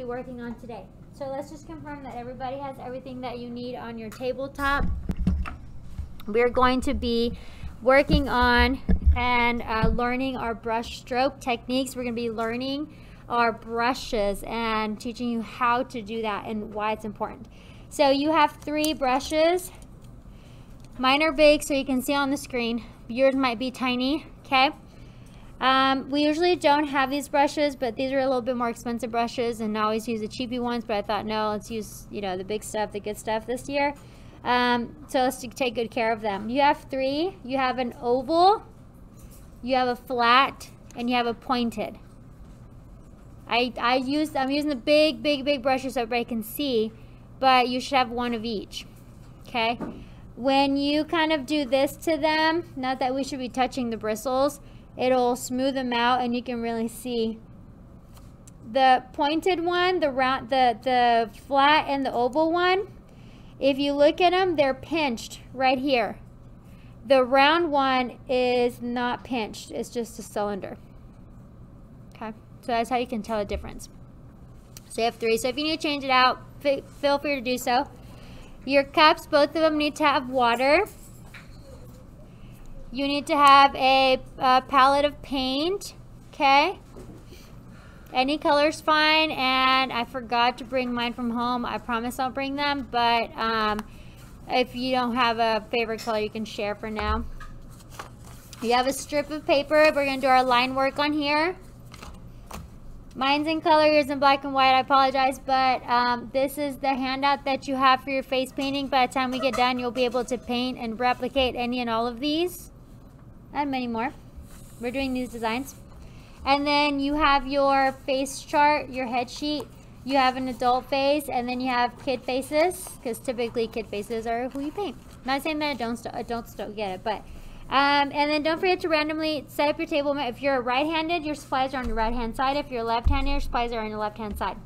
be working on today. So let's just confirm that everybody has everything that you need on your tabletop. We're going to be working on and uh, learning our brush stroke techniques. We're going to be learning our brushes and teaching you how to do that and why it's important. So you have three brushes. Mine are big so you can see on the screen. Yours might be tiny, okay? Um, we usually don't have these brushes, but these are a little bit more expensive brushes and I always use the cheapy ones, but I thought, no, let's use, you know, the big stuff, the good stuff this year. Um, so let's take good care of them. You have three. You have an oval, you have a flat, and you have a pointed. I, I use, I'm using the big, big, big brushes so everybody can see, but you should have one of each, okay? When you kind of do this to them, not that we should be touching the bristles, it'll smooth them out and you can really see the pointed one, the round, the, the flat and the oval one, if you look at them, they're pinched right here. The round one is not pinched. It's just a cylinder. Okay, so that's how you can tell the difference. So you have three. So if you need to change it out, feel free to do so. Your cups, both of them need to have water. You need to have a, a palette of paint, okay? Any color's fine, and I forgot to bring mine from home. I promise I'll bring them, but um, if you don't have a favorite color, you can share for now. You have a strip of paper. We're going to do our line work on here. Mine's in color, yours in black and white. I apologize, but um, this is the handout that you have for your face painting. By the time we get done, you'll be able to paint and replicate any and all of these and many more. We're doing these designs. And then you have your face chart, your head sheet. You have an adult face, and then you have kid faces, because typically kid faces are who you paint. Not saying that adults, don't, adults don't get it, but um, and then don't forget to randomly set up your table. If you're right-handed, your supplies are on your right-hand side. If you're left-handed, your supplies are on your left-hand side.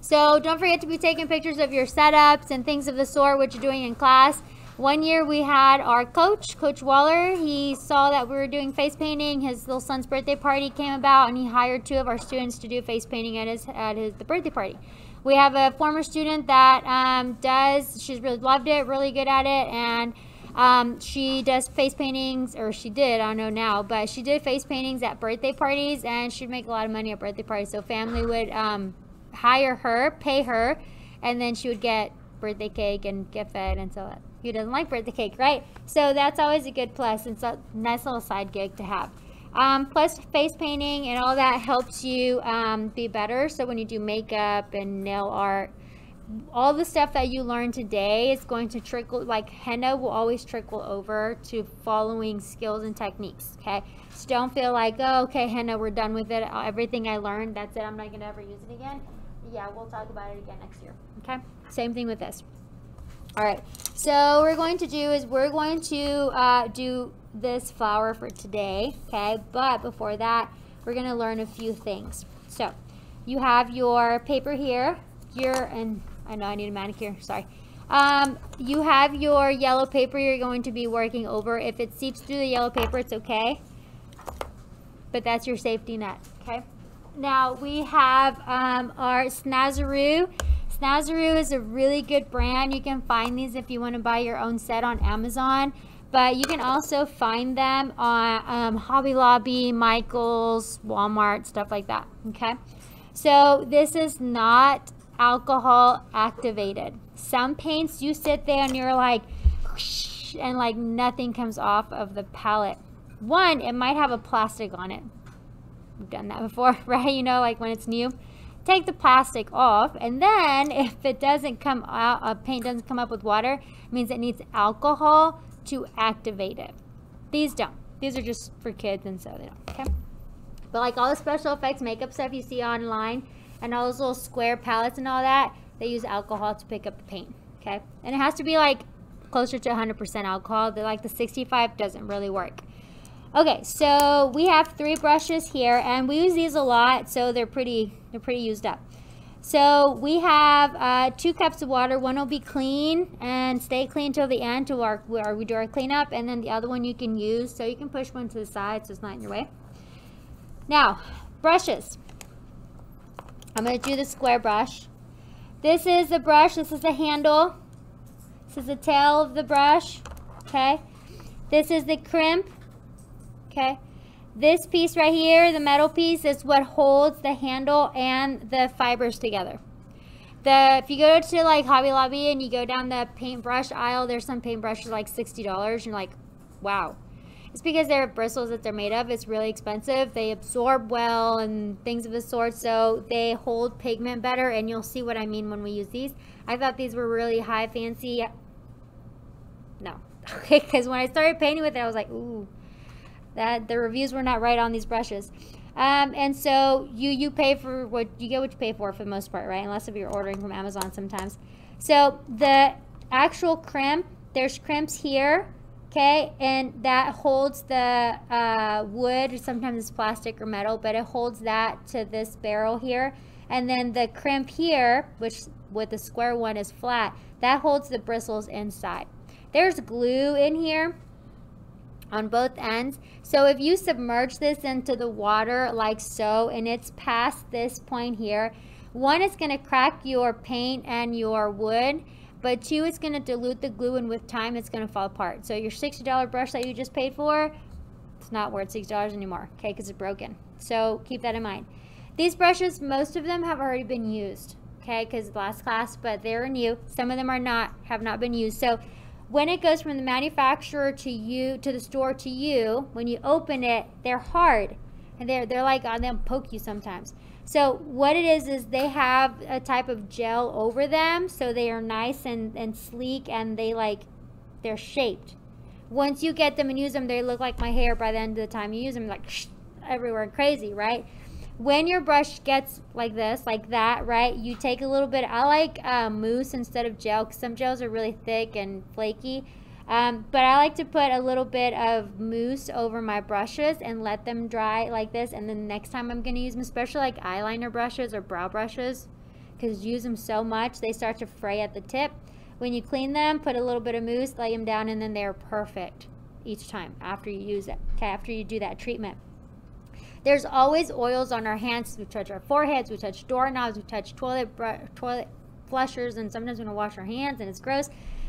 So don't forget to be taking pictures of your setups and things of the sort, what you're doing in class. One year we had our coach, Coach Waller. He saw that we were doing face painting. His little son's birthday party came about, and he hired two of our students to do face painting at his at his the birthday party. We have a former student that um, does. She's really loved it, really good at it, and um, she does face paintings, or she did. I don't know now, but she did face paintings at birthday parties, and she'd make a lot of money at birthday parties. So family would um, hire her, pay her, and then she would get birthday cake and get fed and so on. who doesn't like birthday cake, right? So that's always a good plus. It's a nice little side gig to have. Um, plus face painting and all that helps you um, be better. So when you do makeup and nail art, all the stuff that you learned today is going to trickle, like henna will always trickle over to following skills and techniques, okay? So don't feel like, oh, okay, henna, we're done with it. Everything I learned, that's it. I'm not going to ever use it again. Yeah, we'll talk about it again next year, okay? Same thing with this. All right, so what we're going to do is we're going to uh, do this flower for today, okay? But before that, we're gonna learn a few things. So you have your paper here, your, and I know I need a manicure, sorry. Um, you have your yellow paper you're going to be working over. If it seeps through the yellow paper, it's okay. But that's your safety net, okay? Now we have um, our Snazaroo Snazaroo is a really good brand. You can find these if you want to buy your own set on Amazon. But you can also find them on um, Hobby Lobby, Michael's, Walmart, stuff like that. Okay. So this is not alcohol activated. Some paints you sit there and you're like, and like nothing comes off of the palette. One, it might have a plastic on it. We've done that before, right? You know, like when it's new. Take the plastic off and then if it doesn't come out uh, paint doesn't come up with water means it needs alcohol to activate it. These don't. These are just for kids and so they don't okay? But like all the special effects makeup stuff you see online and all those little square palettes and all that they use alcohol to pick up the paint okay? And it has to be like closer to 100% alcohol. They're like the 65 doesn't really work Okay, so we have three brushes here, and we use these a lot, so they're pretty they're pretty used up. So we have uh, two cups of water. One will be clean and stay clean till the end to our where we do our cleanup, and then the other one you can use. So you can push one to the side so it's not in your way. Now, brushes. I'm going to do the square brush. This is the brush. This is the handle. This is the tail of the brush. Okay. This is the crimp. Okay. This piece right here, the metal piece, is what holds the handle and the fibers together. The If you go to like Hobby Lobby and you go down the paintbrush aisle, there's some paintbrushes like $60. You're like, wow. It's because they're bristles that they're made of. It's really expensive. They absorb well and things of the sort, so they hold pigment better, and you'll see what I mean when we use these. I thought these were really high fancy. No. Okay, because when I started painting with it, I was like, ooh, that the reviews were not right on these brushes. Um, and so you you pay for what you get what you pay for for the most part, right? Unless if you're ordering from Amazon sometimes. So the actual crimp, there's crimps here Okay, and that holds the uh, wood, sometimes it's plastic or metal, but it holds that to this barrel here. And then the crimp here, which with the square one is flat, that holds the bristles inside. There's glue in here on both ends. So if you submerge this into the water like so, and it's past this point here, one is going to crack your paint and your wood but two, it's going to dilute the glue and with time it's going to fall apart. So your $60 brush that you just paid for, it's not worth $6 anymore, okay, because it's broken. So keep that in mind. These brushes, most of them have already been used, okay, because last class, but they're new. Some of them are not, have not been used. So when it goes from the manufacturer to you, to the store to you, when you open it, they're hard. And they're, they're like, oh, on them poke you sometimes. So what it is is they have a type of gel over them so they are nice and, and sleek and they like they're shaped. Once you get them and use them, they look like my hair by the end of the time you use them like everywhere crazy, right? When your brush gets like this, like that, right, you take a little bit, I like uh, mousse instead of gel because some gels are really thick and flaky. Um, but I like to put a little bit of mousse over my brushes and let them dry like this. And then next time I'm going to use them, especially like eyeliner brushes or brow brushes, because use them so much, they start to fray at the tip. When you clean them, put a little bit of mousse, lay them down, and then they're perfect each time after you use it, okay, after you do that treatment. There's always oils on our hands. We touch our foreheads, we touch doorknobs, we touch toilet, toilet flushers, and sometimes we don't wash our hands, and it's gross.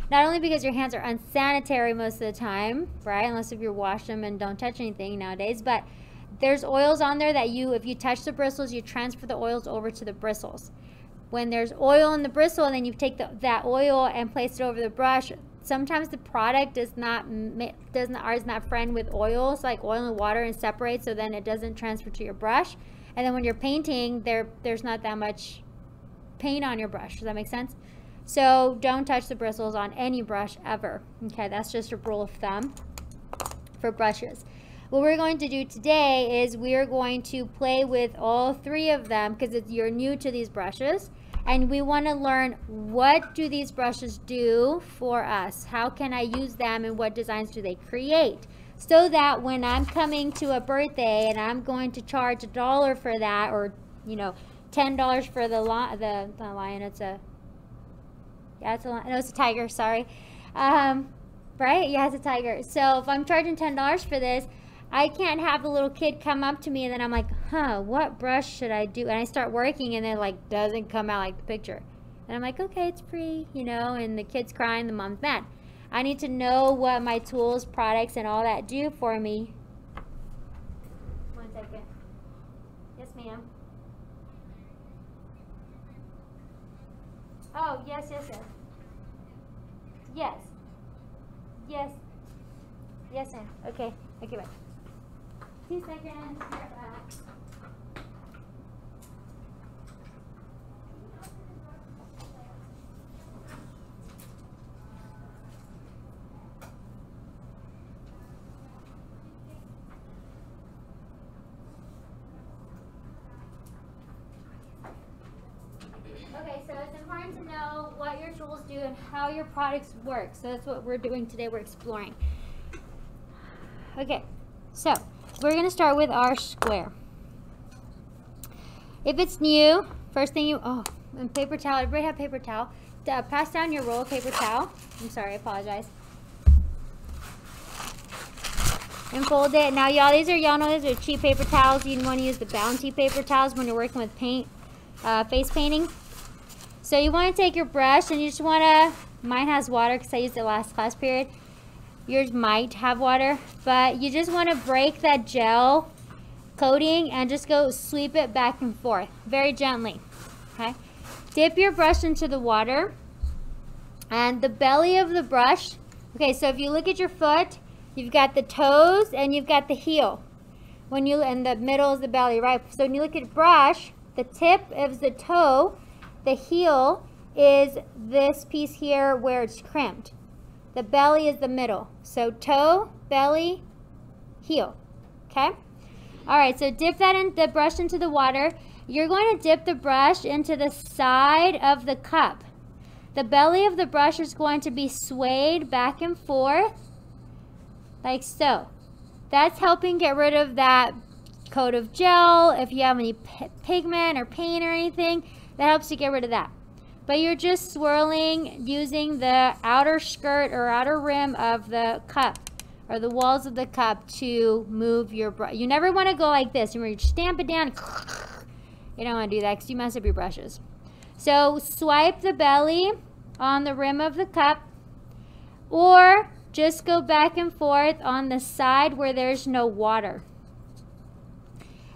Not only because your hands are unsanitary most of the time, right? Unless if you wash them and don't touch anything nowadays, but there's oils on there that you, if you touch the bristles, you transfer the oils over to the bristles. When there's oil in the bristle and then you take the, that oil and place it over the brush, sometimes the product does not doesn't is not friend with oils like oil and water and separate so then it doesn't transfer to your brush and then when you're painting there there's not that much paint on your brush does that make sense so don't touch the bristles on any brush ever. Okay, that's just a rule of thumb for brushes. What we're going to do today is we are going to play with all three of them because you're new to these brushes and we want to learn what do these brushes do for us? How can I use them and what designs do they create? So that when I'm coming to a birthday and I'm going to charge a dollar for that or, you know, $10 for the, the, the lion, it's a yeah, it's a no, it's a tiger. Sorry. Um, right? Yeah, it's a tiger. So if I'm charging ten dollars for this, I can't have the little kid come up to me and then I'm like, huh, what brush should I do? And I start working and then like doesn't come out like the picture. And I'm like, okay, it's free, you know, and the kid's crying, the mom's mad. I need to know what my tools, products, and all that do for me. One second. Yes, ma'am. Oh, yes, yes, yes. Yes. Yes. Yes, ma'am. Okay. Okay, bye. Two seconds. Okay, so it's important to know what your tools do and how your products work. So that's what we're doing today. We're exploring. Okay, so we're going to start with our square. If it's new, first thing you, oh, and paper towel, everybody have paper towel. Uh, pass down your roll of paper towel. I'm sorry, I apologize. And fold it. Now, y'all, these are, y'all know these are cheap paper towels. You want to use the Bounty paper towels when you're working with paint. uh, face painting. So you want to take your brush and you just want to, mine has water because I used it last class period. Yours might have water, but you just want to break that gel coating and just go sweep it back and forth very gently. Okay. Dip your brush into the water and the belly of the brush. Okay, so if you look at your foot, you've got the toes and you've got the heel. When you and the middle is the belly, right? So when you look at brush, the tip is the toe, the heel is this piece here where it's crimped. The belly is the middle. So toe, belly, heel. Okay? All right, so dip that in the brush into the water. You're going to dip the brush into the side of the cup. The belly of the brush is going to be swayed back and forth like so. That's helping get rid of that coat of gel. If you have any pigment or paint or anything, that helps to get rid of that. But you're just swirling using the outer skirt or outer rim of the cup or the walls of the cup to move your brush. You never want to go like this. You stamp it down. You don't want to do that because you mess up your brushes. So swipe the belly on the rim of the cup or just go back and forth on the side where there's no water.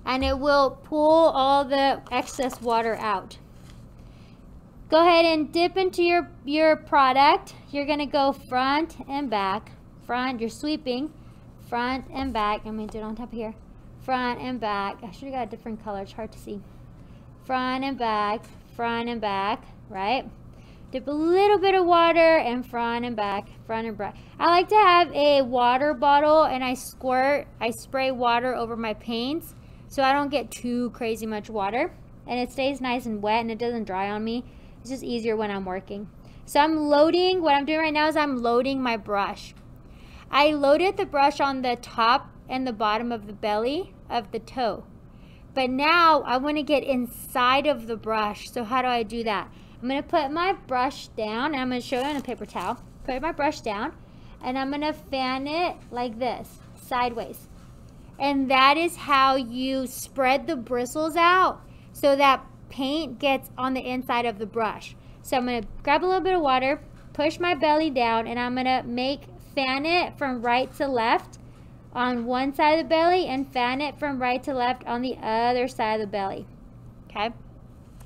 And it will pull all the excess water out. Go ahead and dip into your, your product. You're going to go front and back front, you're sweeping, front and back. I'm to do it on top here. Front and back. I should have got a different color. It's hard to see. Front and back, front and back, right? Dip a little bit of water and front and back, front and back. I like to have a water bottle and I squirt, I spray water over my paints so I don't get too crazy much water. And it stays nice and wet and it doesn't dry on me. It's just easier when I'm working. So I'm loading, what I'm doing right now is I'm loading my brush. I loaded the brush on the top and the bottom of the belly of the toe. But now I want to get inside of the brush. So how do I do that? I'm going to put my brush down and I'm going to show you on a paper towel. Put my brush down and I'm going to fan it like this, sideways. And that is how you spread the bristles out so that paint gets on the inside of the brush. So I'm going to grab a little bit of water, push my belly down, and I'm going to make fan it from right to left on one side of the belly and fan it from right to left on the other side of the belly. Okay?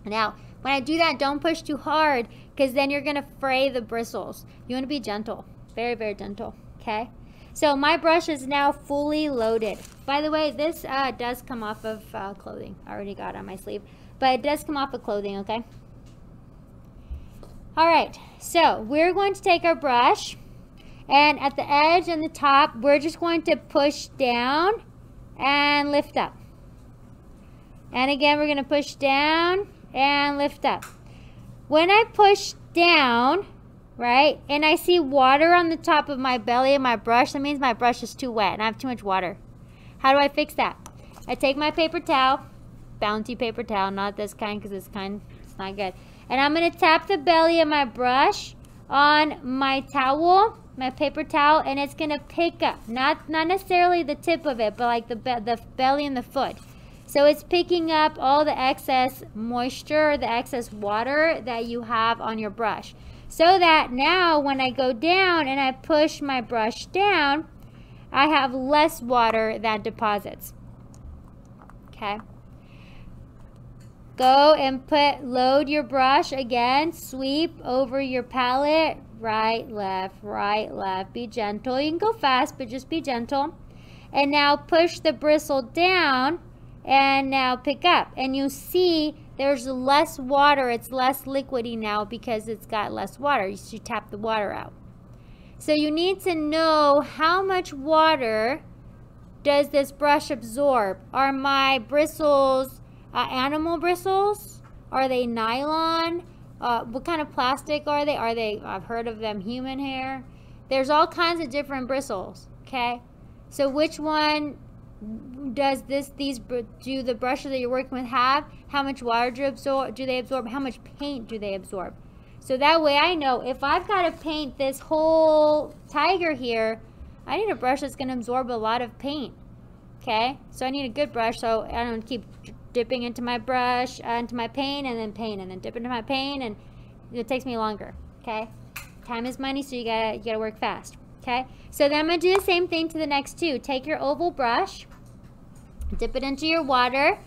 Now, when I do that, don't push too hard because then you're going to fray the bristles. You want to be gentle. Very, very gentle. Okay? So my brush is now fully loaded. By the way, this uh, does come off of uh, clothing. I already got on my sleeve. But it does come off of clothing, okay? All right. So we're going to take our brush and at the edge and the top, we're just going to push down and lift up. And again, we're going to push down and lift up. When I push down, right, and I see water on the top of my belly of my brush, that means my brush is too wet and I have too much water. How do I fix that? I take my paper towel, bounty paper towel, not this kind because this kind, it's not good. And I'm going to tap the belly of my brush on my towel my paper towel and it's gonna pick up. Not not necessarily the tip of it but like the be the belly and the foot. So it's picking up all the excess moisture the excess water that you have on your brush. So that now when I go down and I push my brush down I have less water that deposits. Okay go and put load your brush again sweep over your palette right, left, right, left. Be gentle. You can go fast, but just be gentle. And now push the bristle down and now pick up. And you see there's less water. It's less liquidy now because it's got less water. You should tap the water out. So you need to know how much water does this brush absorb? Are my bristles uh, animal bristles? Are they nylon? Uh, what kind of plastic are they? Are they, I've heard of them, human hair. There's all kinds of different bristles, okay? So which one does this, these, do the brushes that you're working with have? How much water do, do they absorb? How much paint do they absorb? So that way I know if I've got to paint this whole tiger here, I need a brush that's going to absorb a lot of paint. Okay, so I need a good brush so I don't keep dipping into my brush, uh, into my paint, and then paint, and then dip into my paint, and it takes me longer, okay? Time is money, so you gotta, you gotta work fast, okay? So then I'm gonna do the same thing to the next two. Take your oval brush, dip it into your water,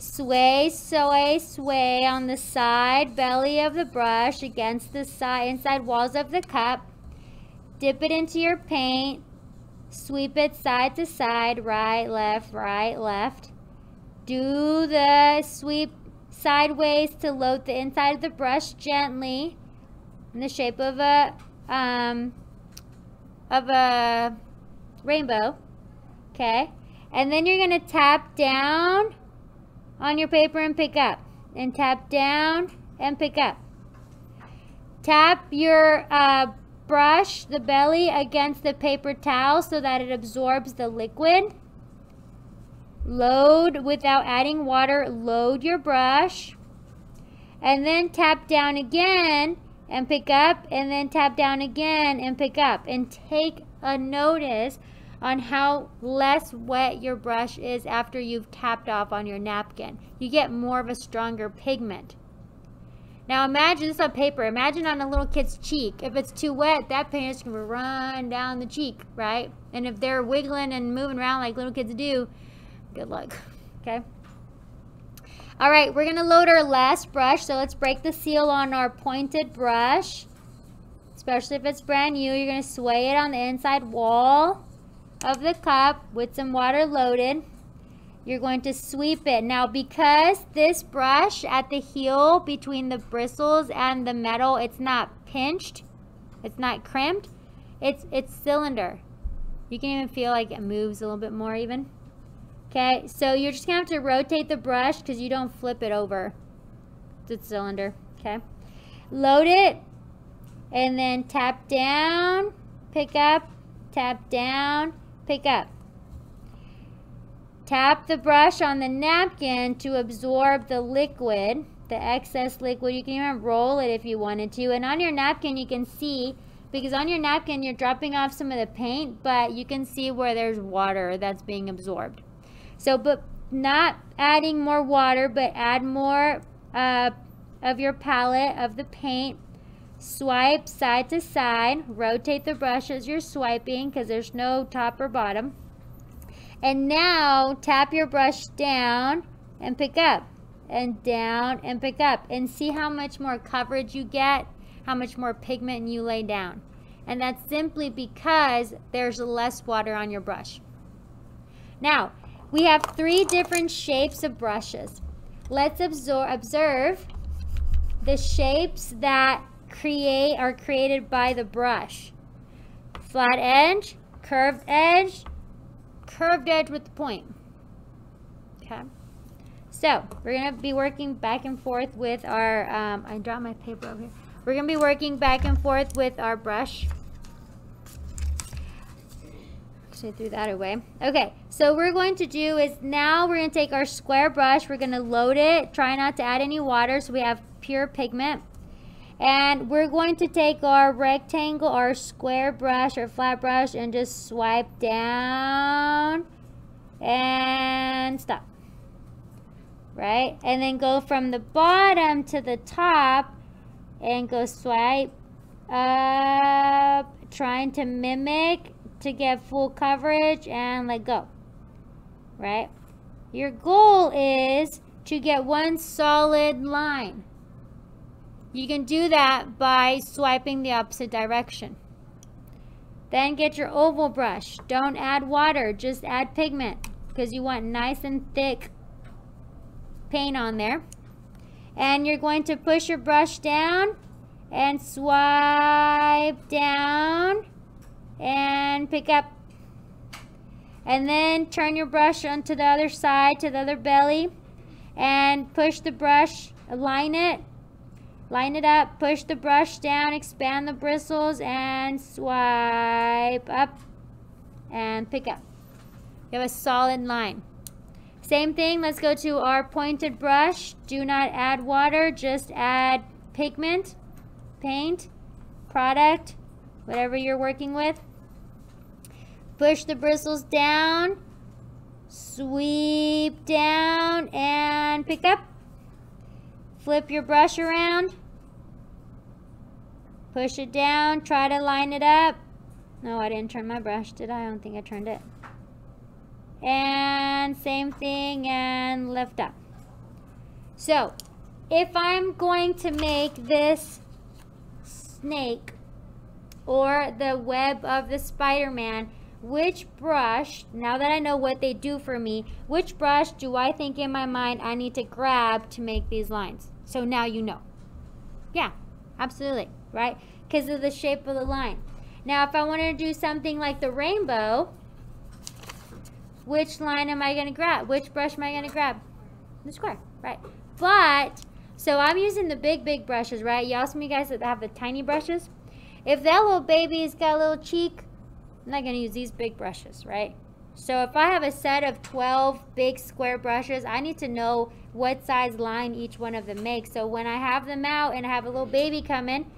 sway, sway, sway on the side belly of the brush against the side, inside walls of the cup. Dip it into your paint, Sweep it side to side, right, left, right, left. Do the sweep sideways to load the inside of the brush gently in the shape of a um, of a rainbow. Okay. And then you're going to tap down on your paper and pick up. And tap down and pick up. Tap your uh, brush the belly against the paper towel so that it absorbs the liquid. Load without adding water, load your brush. And then tap down again and pick up and then tap down again and pick up. And take a notice on how less wet your brush is after you've tapped off on your napkin. You get more of a stronger pigment. Now imagine this on paper. Imagine on a little kid's cheek. If it's too wet, that paint is going to run down the cheek, right? And if they're wiggling and moving around like little kids do, good luck, okay? All right, we're to load our last brush. So let's break the seal on our pointed brush. Especially if it's brand new, you're to sway it on the inside wall of the cup with some water loaded. You're going to sweep it. Now, because this brush at the heel between the bristles and the metal, it's not pinched, it's not crimped, it's, it's cylinder. You can even feel like it moves a little bit more even. Okay, so you're just going to have to rotate the brush because you don't flip it over the cylinder, okay? Load it and then tap down, pick up, tap down, pick up. Tap the brush on the napkin to absorb the liquid, the excess liquid. You can even roll it if you wanted to. And on your napkin, you can see, because on your napkin, you're dropping off some of the paint, but you can see where there's water that's being absorbed. So, but not adding more water, but add more uh, of your palette of the paint. Swipe side to side. Rotate the brush as you're swiping because there's no top or bottom. And now tap your brush down and pick up and down and pick up and see how much more coverage you get, how much more pigment you lay down. And that's simply because there's less water on your brush. Now, we have three different shapes of brushes. Let's observe the shapes that create are created by the brush. Flat edge, curved edge, curved edge with the point. Okay. So we're to be working back and forth with our, um, I dropped my paper over here. We're to be working back and forth with our brush. Actually threw that away. Okay, so we're going to do is now we're going to take our square brush. We're going to load it. Try not to add any water so we have pure pigment. And we're going to take our rectangle, our square brush, or flat brush, and just swipe down and stop. Right? And then go from the bottom to the top and go swipe up, trying to mimic to get full coverage and let go. Right? Your goal is to get one solid line. You can do that by swiping the opposite direction. Then get your oval brush. Don't add water, just add pigment because you want nice and thick paint on there. And you're going to push your brush down and swipe down and pick up. And then turn your brush onto the other side, to the other belly, and push the brush, align it, Line it up, push the brush down, expand the bristles, and swipe up and pick up. You have a solid line. Same thing, let's go to our pointed brush. Do not add water, just add pigment, paint, product, whatever you're working with. Push the bristles down, Sweep down and pick up. Flip your brush around. Push it down. Try to line it up. No, I didn't turn my brush, did I? I don't think I turned it. And same thing and lift up. So, if I'm going to make this snake or the web of the Spider-Man, which brush, now that I know what they do for me, which brush do I think in my mind I need to grab to make these lines? So now you know. Yeah, absolutely, right? Because of the shape of the line. Now, if I want to do something like the rainbow, which line am I going to grab? Which brush am I going to grab? The square, right? But, so I'm using the big, big brushes, right? You asked me guys that have the tiny brushes. If that little baby's got a little cheek, I'm not going to use these big brushes, right? So if I have a set of 12 big square brushes, I need to know what size line each one of them makes. So when I have them out and I have a little baby coming,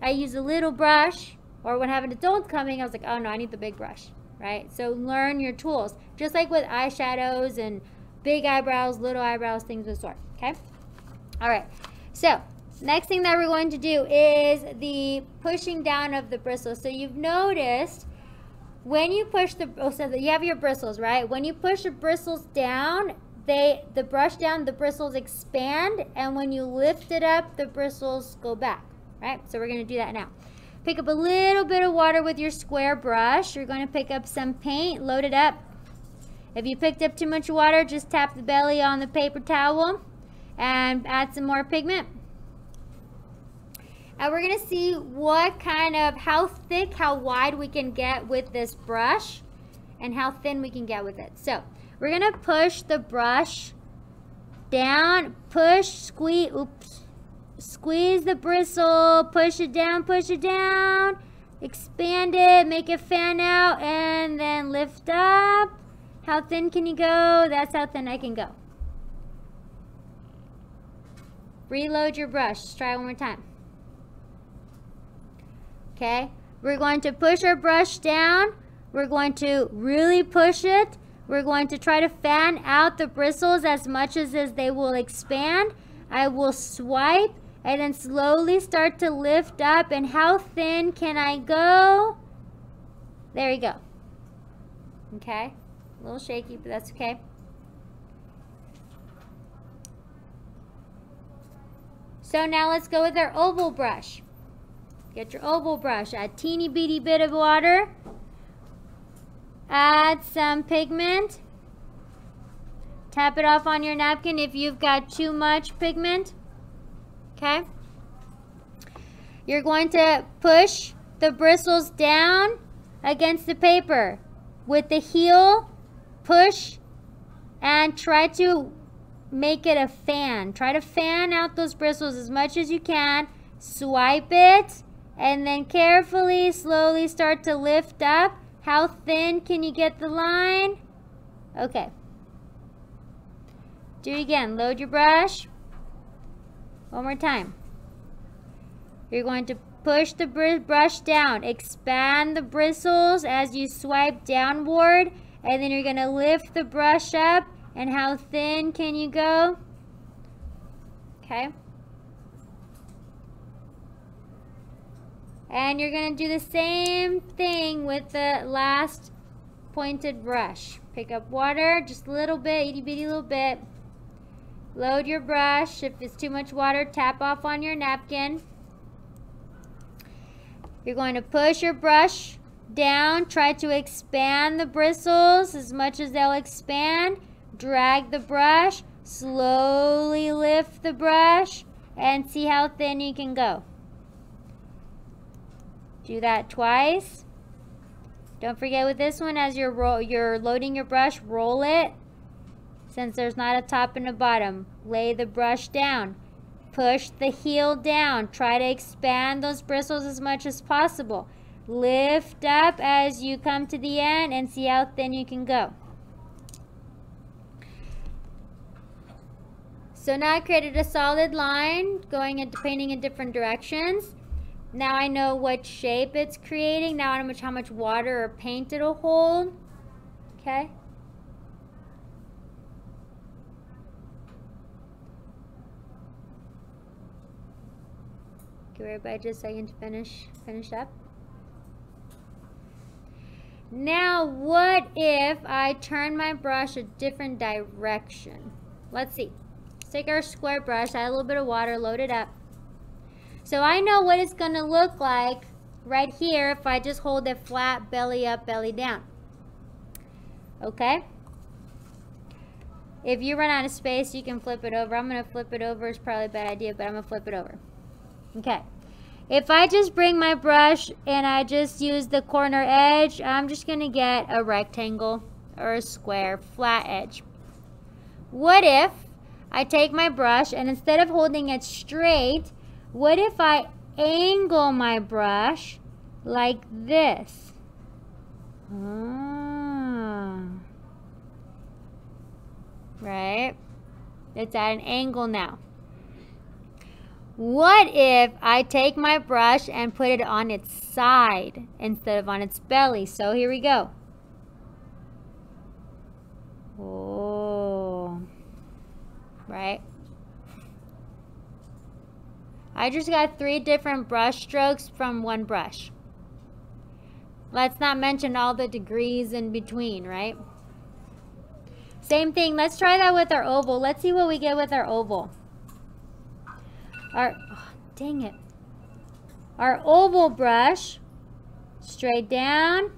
I use a little brush or when I have an adult coming, I was like, oh no, I need the big brush, right? So learn your tools. Just like with eyeshadows and big eyebrows, little eyebrows, things of the sort, okay? All right, so next thing that we're going to do is the pushing down of the bristles. So you've noticed when you push the, oh, so you have your bristles, right? When you push the bristles down, they, the brush down, the bristles expand, and when you lift it up, the bristles go back, right? So we're gonna do that now. Pick up a little bit of water with your square brush. You're going to pick up some paint, load it up. If you picked up too much water, just tap the belly on the paper towel and add some more pigment. And we're going to see what kind of, how thick, how wide we can get with this brush and how thin we can get with it. So we're going to push the brush down, push, squeeze, oops, Squeeze the bristle, push it down, push it down. Expand it, make it fan out, and then lift up. How thin can you go? That's how thin I can go. Reload your brush. Let's try one more time. Okay, we're going to push our brush down. We're going to really push it. We're going to try to fan out the bristles as much as, as they will expand. I will swipe and then slowly start to lift up. And how thin can I go? There we go. Okay. A little shaky, but that's okay. So now let's go with our oval brush. Get your oval brush. Add teeny bitty bit of water. Add some pigment. Tap it off on your napkin if you've got too much pigment okay? You're going to push the bristles down against the paper. With the heel, push and try to make it a fan. Try to fan out those bristles as much as you can. Swipe it and then carefully, slowly start to lift up. How thin can you get the line? Okay. Do it again. Load your brush. One more time. You're going to push the brush down. Expand the bristles as you swipe downward. And then you're going to lift the brush up. And how thin can you go? Okay. And you're going to do the same thing with the last pointed brush. Pick up water, just a little bit, itty bitty little bit. Load your brush. If it's too much water, tap off on your napkin. You're going to push your brush down. Try to expand the bristles as much as they'll expand. Drag the brush. Slowly lift the brush and see how thin you can go. Do that twice. Don't forget with this one, as you're, you're loading your brush, roll it since there's not a top and a bottom. Lay the brush down. Push the heel down. Try to expand those bristles as much as possible. Lift up as you come to the end and see how thin you can go. So now I created a solid line going into painting in different directions. Now I know what shape it's creating. Now I know how much water or paint it'll hold. Okay. Give everybody just a second to finish, finish up. Now, what if I turn my brush a different direction? Let's see. Let's take our square brush, add a little bit of water, load it up. So I know what it's going to look like right here if I just hold it flat, belly up, belly down. Okay? If you run out of space, you can flip it over. I'm going to flip it over. It's probably a bad idea, but I'm to flip it over. Okay. If I just bring my brush and I just use the corner edge, I'm just going to get a rectangle or a square, flat edge. What if I take my brush and instead of holding it straight, what if I angle my brush like this? Ah. Right? It's at an angle now. What if I take my brush and put it on its side instead of on its belly? So here we go. Oh, right. I just got three different brush strokes from one brush. Let's not mention all the degrees in between, right? Same thing. Let's try that with our oval. Let's see what we get with our oval. Our, oh, dang it. Our oval brush, straight down.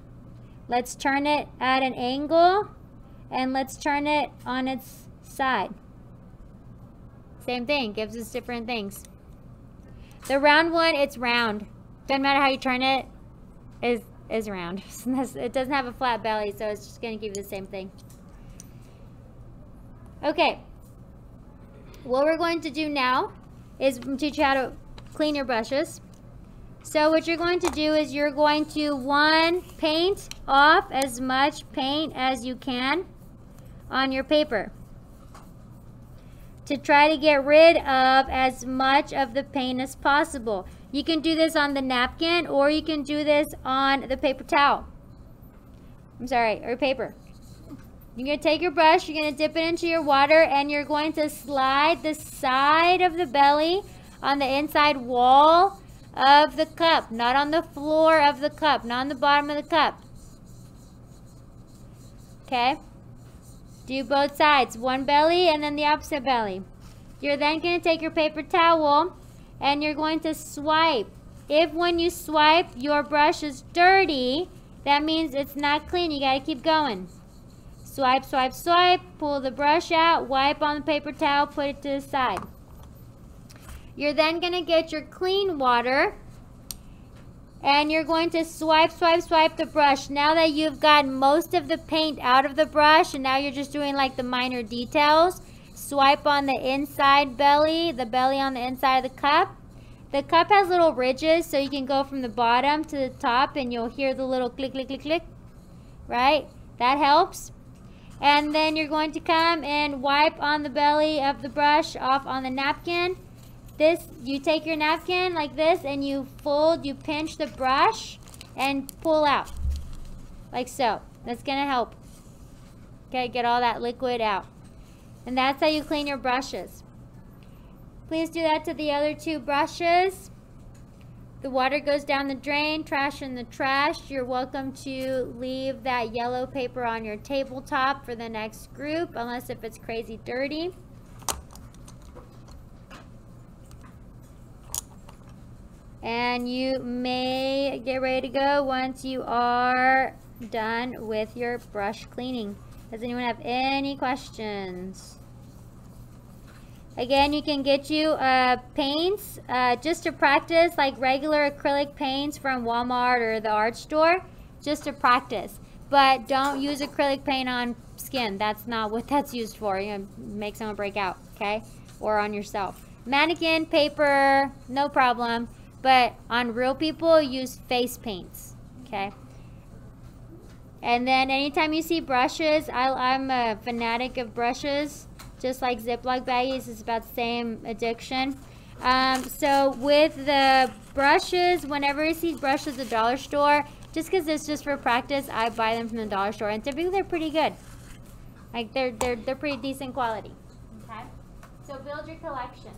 Let's turn it at an angle. And let's turn it on its side. Same thing, gives us different things. The round one, it's round. Doesn't matter how you turn it, is is round. it doesn't have a flat belly, so it's just going to give you the same thing. Okay. What we're going to do now is teach you how to clean your brushes. So what you're going to do is you're going to, one, paint off as much paint as you can on your paper to try to get rid of as much of the paint as possible. You can do this on the napkin or you can do this on the paper towel. I'm sorry, or paper. You're going to take your brush, you're going to dip it into your water, and you're going to slide the side of the belly on the inside wall of the cup, not on the floor of the cup, not on the bottom of the cup. Okay? Do both sides, one belly and then the opposite belly. You're then going to take your paper towel and you're going to swipe. If when you swipe your brush is dirty, that means it's not clean. You got to keep going. Swipe, swipe, swipe. Pull the brush out. Wipe on the paper towel. Put it to the side. You're then going to get your clean water. And you're going to swipe, swipe, swipe the brush. Now that you've got most of the paint out of the brush. And now you're just doing like the minor details. Swipe on the inside belly. The belly on the inside of the cup. The cup has little ridges. So you can go from the bottom to the top. And you'll hear the little click, click, click, click. Right? That helps. And then you're going to come and wipe on the belly of the brush off on the napkin. This, you take your napkin like this and you fold, you pinch the brush and pull out. Like so. That's to help. Okay, get all that liquid out. And that's how you clean your brushes. Please do that to the other two brushes. The water goes down the drain, trash in the trash. You're welcome to leave that yellow paper on your tabletop for the next group, unless if it's crazy dirty. And you may get ready to go once you are done with your brush cleaning. Does anyone have any questions? Again, you can get you uh, paints uh, just to practice, like regular acrylic paints from Walmart or the art store, just to practice. But don't use acrylic paint on skin. That's not what that's used for. To make someone break out, okay? Or on yourself. Mannequin, paper, no problem. But on real people, use face paints, okay? And then anytime you see brushes, I, I'm a fanatic of brushes just like Ziploc baggies. It's about the same addiction. Um, so with the brushes, whenever you see brushes at the dollar store, just because it's just for practice, I buy them from the dollar store. And typically they're pretty good. Like they're, they're, they're pretty decent quality. Okay? So build your collection.